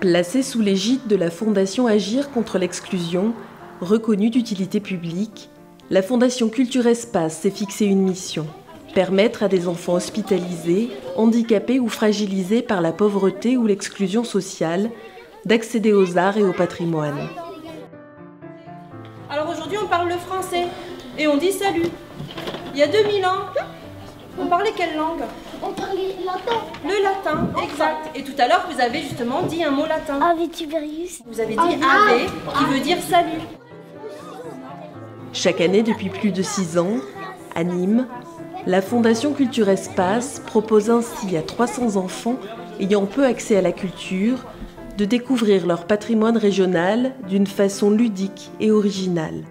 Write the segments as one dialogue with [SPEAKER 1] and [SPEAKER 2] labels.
[SPEAKER 1] Placée sous l'égide de la Fondation Agir contre l'exclusion, reconnue d'utilité publique, la Fondation Culture Espace s'est fixée une mission permettre à des enfants hospitalisés, handicapés ou fragilisés par la pauvreté ou l'exclusion sociale d'accéder aux arts et au patrimoine.
[SPEAKER 2] Alors aujourd'hui on parle le français et on dit salut. Il y a 2000 ans, parlait quelle langue
[SPEAKER 3] On parlait latin.
[SPEAKER 2] Le latin, exact. Et tout à l'heure vous avez justement dit un mot latin.
[SPEAKER 3] Ave Tiberius.
[SPEAKER 2] Vous avez dit ave qui veut dire salut.
[SPEAKER 1] Chaque année depuis plus de six ans, à Nîmes, la Fondation Culture Espace propose ainsi à 300 enfants ayant peu accès à la culture de découvrir leur patrimoine régional d'une façon ludique et originale.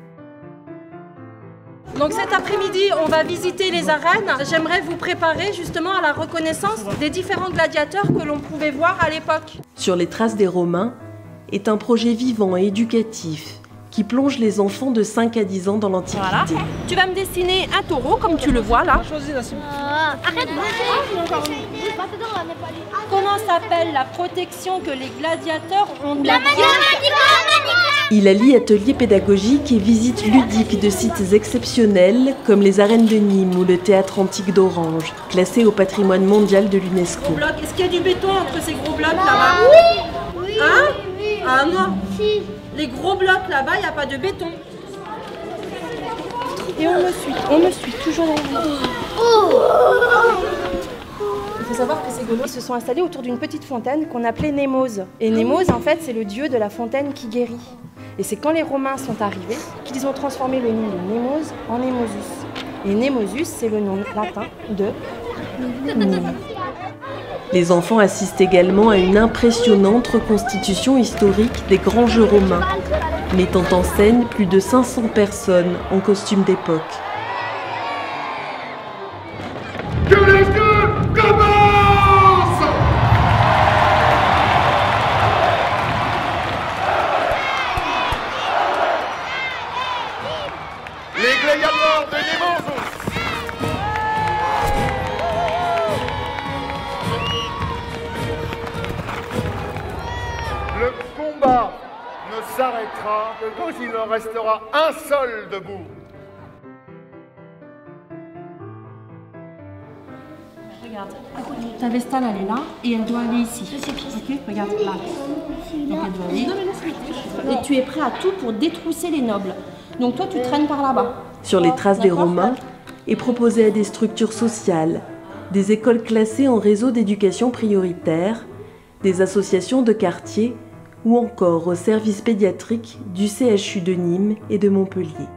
[SPEAKER 2] Donc cet après-midi, on va visiter les arènes. J'aimerais vous préparer justement à la reconnaissance des différents gladiateurs que l'on pouvait voir à l'époque.
[SPEAKER 1] Sur les traces des Romains est un projet vivant et éducatif qui plonge les enfants de 5 à 10 ans dans l'Antiquité.
[SPEAKER 2] Voilà. Tu vas me dessiner un taureau comme tu le vois là.
[SPEAKER 3] arrête,
[SPEAKER 2] Comment s'appelle la protection que les gladiateurs ont de
[SPEAKER 3] La
[SPEAKER 1] Il allie ateliers pédagogiques et visites ludiques de sites exceptionnels comme les arènes de Nîmes ou le théâtre antique d'Orange, classé au patrimoine mondial de l'UNESCO.
[SPEAKER 2] Est-ce qu'il y a du béton entre ces gros blocs là-bas. Oui. Hein Ah non. Les gros blocs là-bas, il n'y a pas de béton. Et on me suit, on me suit, toujours derrière Il faut savoir que ces Gaulois se sont installés autour d'une petite fontaine qu'on appelait Némose. Et Némose, en fait, c'est le dieu de la fontaine qui guérit. Et c'est quand les Romains sont arrivés qu'ils ont transformé le nom de Némose en Némosus. Et Némosus, c'est le nom latin de.
[SPEAKER 1] Les enfants assistent également à une impressionnante reconstitution historique des grands jeux romains, mettant en scène plus de 500 personnes en costume d'époque.
[SPEAKER 4] Le combat ne s'arrêtera que quand il en restera un seul debout.
[SPEAKER 2] Regarde, ta vestale elle est là et elle doit aller ici. Ok, regarde là. Donc elle doit aller. Et tu es prêt à tout pour détrousser les nobles. Donc toi tu traînes par là-bas.
[SPEAKER 1] Sur les traces des Romains proposé à des structures sociales, des écoles classées en réseau d'éducation prioritaire, des associations de quartier ou encore aux services pédiatriques du CHU de Nîmes et de Montpellier.